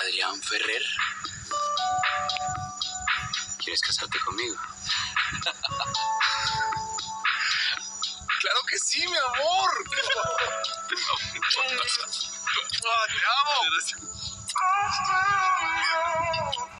Adrián Ferrer. ¿Quieres casarte conmigo? Claro que sí, mi amor.